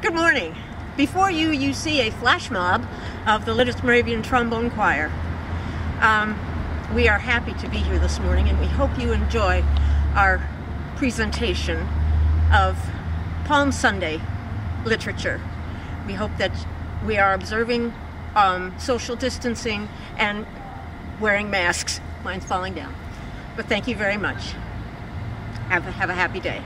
Good morning. Before you, you see a flash mob of the Lititz Moravian Trombone Choir. Um, we are happy to be here this morning and we hope you enjoy our presentation of Palm Sunday literature. We hope that we are observing um, social distancing and wearing masks. Mine's falling down. But thank you very much. Have a, have a happy day.